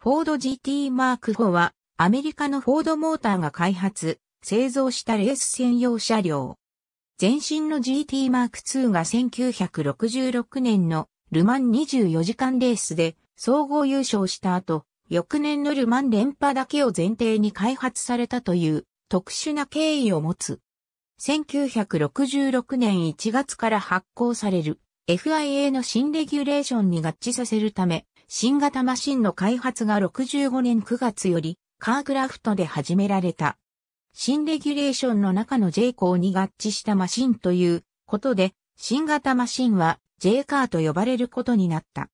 フォード GT マーク4はアメリカのフォードモーターが開発、製造したレース専用車両。前身の GT マーク2が1966年のルマン24時間レースで総合優勝した後、翌年のルマン連覇だけを前提に開発されたという特殊な経緯を持つ。1966年1月から発行される FIA の新レギュレーションに合致させるため、新型マシンの開発が65年9月よりカークラフトで始められた。新レギュレーションの中の J 項に合致したマシンということで、新型マシンは J カーと呼ばれることになった。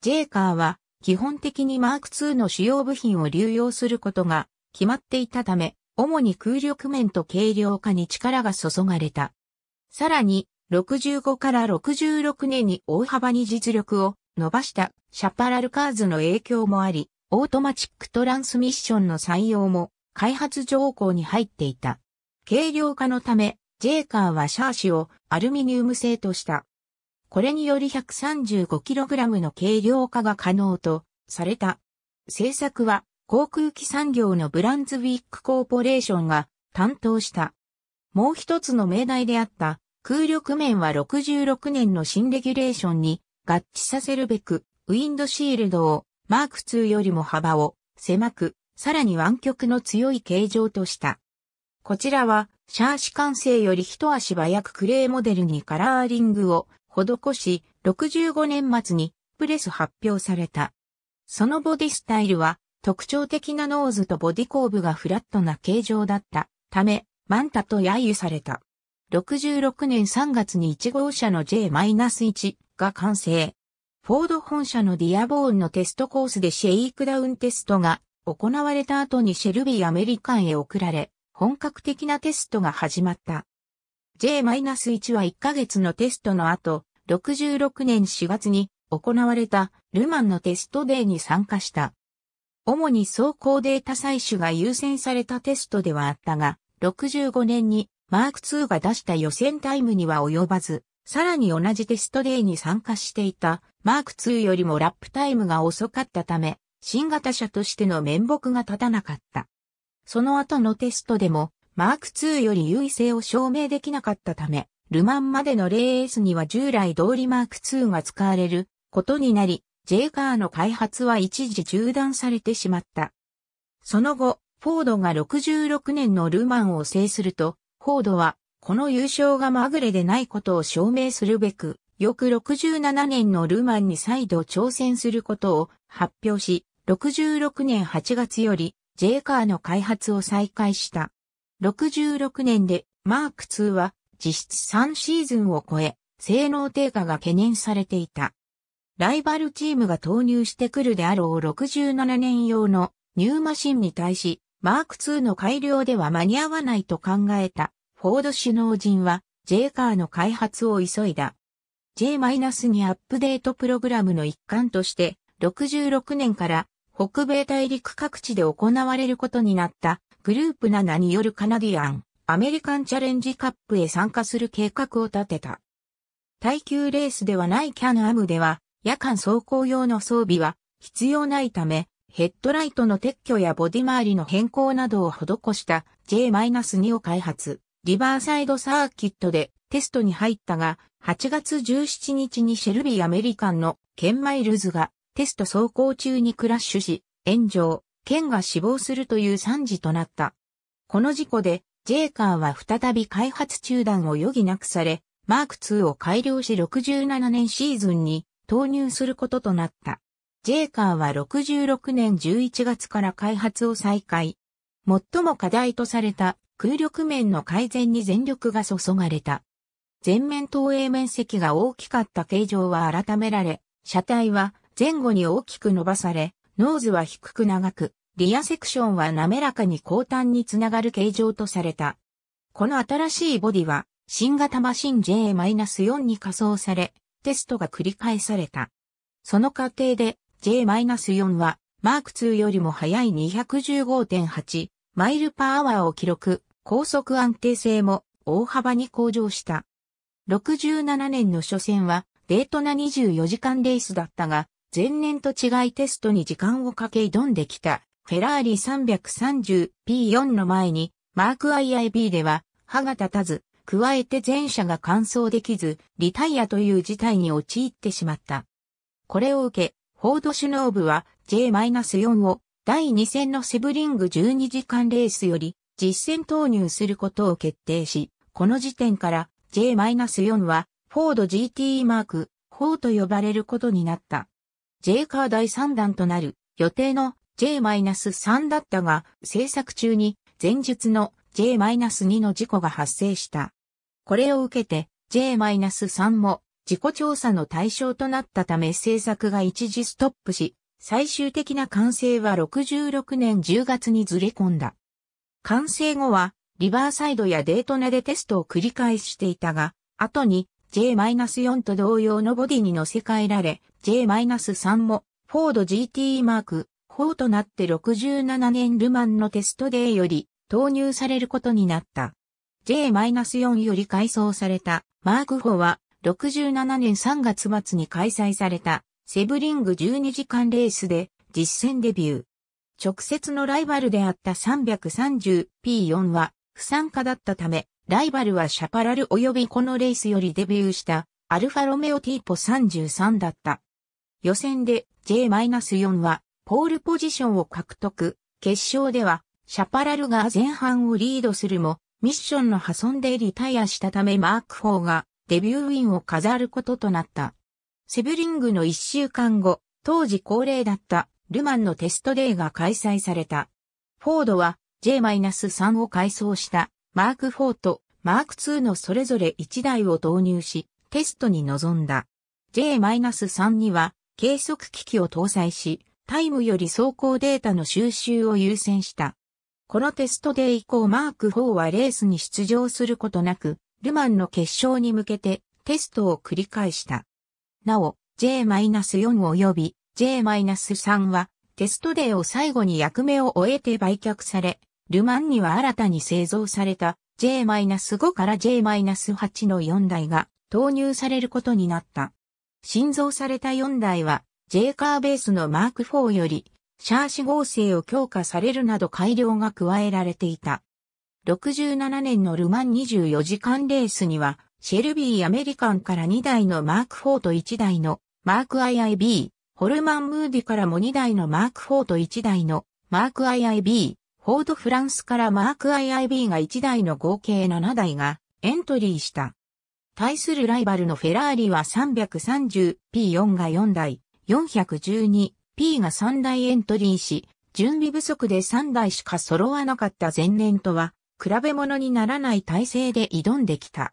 J カーは基本的にマーク2の主要部品を流用することが決まっていたため、主に空力面と軽量化に力が注がれた。さらに、65から66年に大幅に実力を伸ばしたシャパラルカーズの影響もあり、オートマチックトランスミッションの採用も開発条項に入っていた。軽量化のため、ジェーカーはシャーシをアルミニウム製とした。これにより 135kg の軽量化が可能とされた。製作は航空機産業のブランズウィックコーポレーションが担当した。もう一つの命題であった空力面は66年の新レギュレーションに合致させるべくウィンドシールドをマーク2よりも幅を狭く、さらに湾曲の強い形状とした。こちらは、シャーシ完成より一足早くクレーモデルにカラーリングを施し、65年末にプレス発表された。そのボディスタイルは特徴的なノーズとボディコーブがフラットな形状だったため、マンタと揶揄された。66年3月に1号車の J-1 が完成。フォード本社のディアボーンのテストコースでシェイクダウンテストが行われた後にシェルビーアメリカンへ送られ、本格的なテストが始まった。J-1 は1ヶ月のテストの後、66年4月に行われたルマンのテストデーに参加した。主に走行データ採取が優先されたテストではあったが、65年にマーク2が出した予選タイムには及ばず、さらに同じテストデーに参加していたマーク2よりもラップタイムが遅かったため、新型車としての面目が立たなかった。その後のテストでも、マーク2より優位性を証明できなかったため、ルマンまでのレースには従来通りマーク2が使われることになり、J カーの開発は一時中断されてしまった。その後、フォードが66年のルマンを制すると、フォードはこの優勝がまぐれでないことを証明するべく、翌67年のルマンに再度挑戦することを発表し、66年8月より J カーの開発を再開した。66年でマーク2は実質3シーズンを超え、性能低下が懸念されていた。ライバルチームが投入してくるであろう67年用のニューマシンに対し、マーク2の改良では間に合わないと考えたフォード首脳陣は J カーの開発を急いだ。J- にアップデートプログラムの一環として、66年から北米大陸各地で行われることになったグループ7によるカナディアン、アメリカンチャレンジカップへ参加する計画を立てた。耐久レースではないキャンアムでは夜間走行用の装備は必要ないため、ヘッドライトの撤去やボディ周りの変更などを施した J-2 を開発。リバーサイドサーキットでテストに入ったが、8月17日にシェルビーアメリカンのケン・マイルズがテスト走行中にクラッシュし、炎上、ケンが死亡するという惨事となった。この事故で、ジェーカーは再び開発中断を余儀なくされ、マーク2を改良し67年シーズンに投入することとなった。ジェーカーは66年11月から開発を再開。最も課題とされた空力面の改善に全力が注がれた。前面投影面積が大きかった形状は改められ、車体は前後に大きく伸ばされ、ノーズは低く長く、リアセクションは滑らかに後端につながる形状とされた。この新しいボディは、新型マシン J-4 に仮装され、テストが繰り返された。その過程で J-4 は、マーク2よりも速い215.8マイルパーアワーを記録。高速安定性も大幅に向上した。67年の初戦はデートナ24時間レースだったが、前年と違いテストに時間をかけ挑んできたフェラーリ 330P4 の前にマーク IIB では歯が立たず、加えて前車が完走できず、リタイアという事態に陥ってしまった。これを受け、フォードシュノーブは J-4 を第2戦のセブリング12時間レースより実戦投入することを決定し、この時点から J-4 はフォード GT マーク4と呼ばれることになった。J カー第3弾となる予定の J-3 だったが、制作中に前述の J-2 の事故が発生した。これを受けて J-3 も自己調査の対象となったため制作が一時ストップし、最終的な完成は66年10月にずれ込んだ。完成後はリバーサイドやデートナでテストを繰り返していたが、後に J-4 と同様のボディに乗せ替えられ、J-3 もフォード GT マーク4となって67年ルマンのテストデーより投入されることになった。J-4 より改装されたマーク4は67年3月末に開催されたセブリング12時間レースで実戦デビュー。直接のライバルであった 330P4 は不参加だったため、ライバルはシャパラル及びこのレースよりデビューしたアルファロメオティーポ33だった。予選で J-4 はポールポジションを獲得。決勝ではシャパラルが前半をリードするもミッションの破損でリタイアしたためマーク4がデビューウィンを飾ることとなった。セブリングの一週間後、当時恒例だったルマンのテストデーが開催された。フォードは J-3 を改装したマーク4とマーク2のそれぞれ1台を導入し、テストに臨んだ。J-3 には計測機器を搭載し、タイムより走行データの収集を優先した。このテストデー以降マーク4はレースに出場することなく、ルマンの決勝に向けてテストを繰り返した。なお、J-4 及び J-3 はテストデーを最後に役目を終えて売却され、ルマンには新たに製造された J-5 から J-8 の4台が投入されることになった。新造された4台は J カーベースのマーク4よりシャーシ合成を強化されるなど改良が加えられていた。67年のルマン24時間レースにはシェルビーアメリカンから2台のマーク4と1台のマーク IIB、ホルマンムーディからも2台のマーク4と1台のマーク IIB、フォードフランスからマーク IIB が1台の合計7台がエントリーした。対するライバルのフェラーリは 330P4 が4台、412P が3台エントリーし、準備不足で3台しか揃わなかった前年とは、比べ物にならない体制で挑んできた。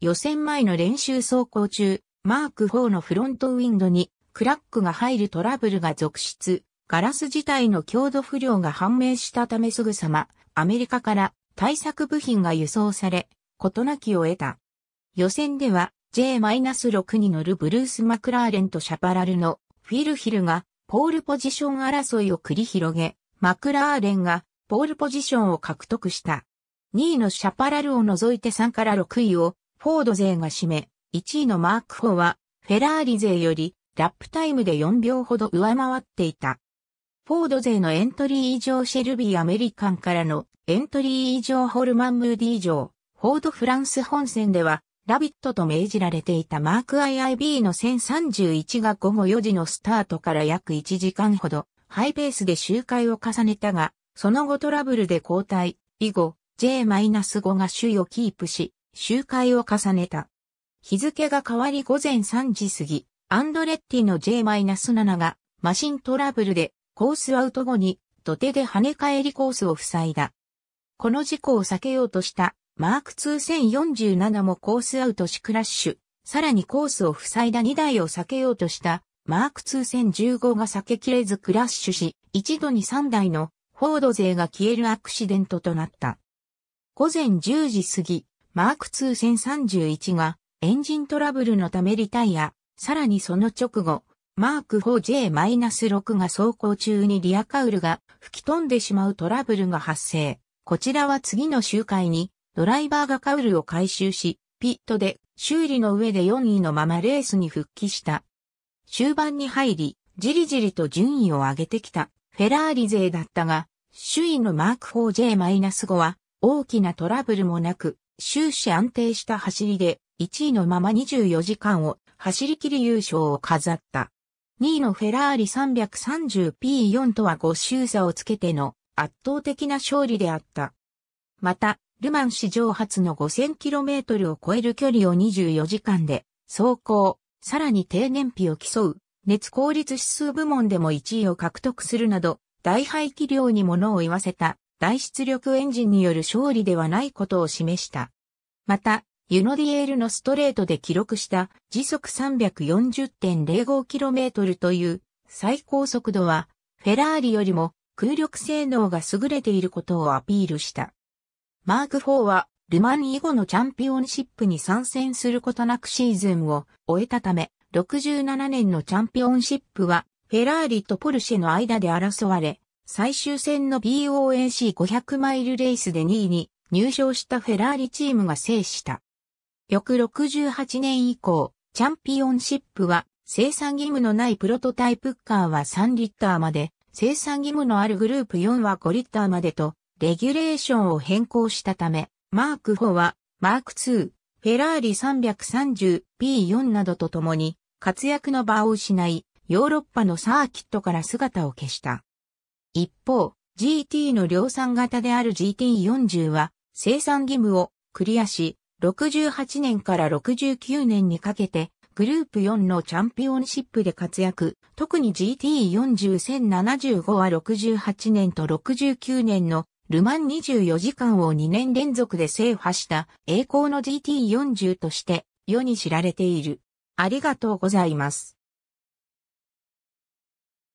予選前の練習走行中、マーク4のフロントウィンドにクラックが入るトラブルが続出。ガラス自体の強度不良が判明したためすぐさま、アメリカから対策部品が輸送され、事なきを得た。予選では J-6 に乗るブルース・マクラーレンとシャパラルのフィルヒルがポールポジション争いを繰り広げ、マクラーレンがポールポジションを獲得した。2位のシャパラルを除いて3から6位をフォード勢が占め、1位のマーク4はフェラーリ勢よりラップタイムで4秒ほど上回っていた。フォード勢のエントリー以上シェルビーアメリカンからのエントリー以上ホルマンムーディ以上、フォードフランス本線では、ラビットと命じられていたマーク IIB の1031が午後4時のスタートから約1時間ほど、ハイペースで周回を重ねたが、その後トラブルで交代、以後、J-5 が首位をキープし、周回を重ねた。日付が変わり午前3時過ぎ、アンドレッティの J-7 がマシントラブルでコースアウト後に土手で跳ね返りコースを塞いだ。この事故を避けようとしたマーク2047もコースアウトしクラッシュ。さらにコースを塞いだ2台を避けようとしたマーク2015が避けきれずクラッシュし、一度に3台のフォード勢が消えるアクシデントとなった。午前10時過ぎ、マーク2031がエンジントラブルのためリタイア、さらにその直後、マーク 4J-6 が走行中にリアカウルが吹き飛んでしまうトラブルが発生。こちらは次の周回にドライバーがカウルを回収し、ピットで修理の上で4位のままレースに復帰した。終盤に入り、じりじりと順位を上げてきたフェラーリ勢だったが、首位のマーク 4J-5 は大きなトラブルもなく、終始安定した走りで1位のまま24時間を走り切り優勝を飾った。2位のフェラーリ 330P4 とは5周差をつけての圧倒的な勝利であった。また、ルマン史上初の 5000km を超える距離を24時間で走行、さらに低燃費を競う熱効率指数部門でも1位を獲得するなど、大排気量に物を言わせた大出力エンジンによる勝利ではないことを示した。また、ユノディエールのストレートで記録した時速 340.05km という最高速度は、フェラーリよりも空力性能が優れていることをアピールした。マーク4は、ルマン以後のチャンピオンシップに参戦することなくシーズンを終えたため、67年のチャンピオンシップは、フェラーリとポルシェの間で争われ、最終戦の BOAC500 マイルレースで2位に入賞したフェラーリチームが制した。翌68年以降、チャンピオンシップは生産義務のないプロトタイプカーは3リッターまで、生産義務のあるグループ4は5リッターまでと、レギュレーションを変更したため、マーク4はマーク2、フェラーリ 330P4 などとともに活躍の場を失い、ヨーロッパのサーキットから姿を消した。一方、GT の量産型である GT40 は生産義務をクリアし、68年から69年にかけてグループ4のチャンピオンシップで活躍、特に GT40-1075 は68年と69年のルマン24時間を2年連続で制覇した栄光の GT40 として世に知られている。ありがとうございます。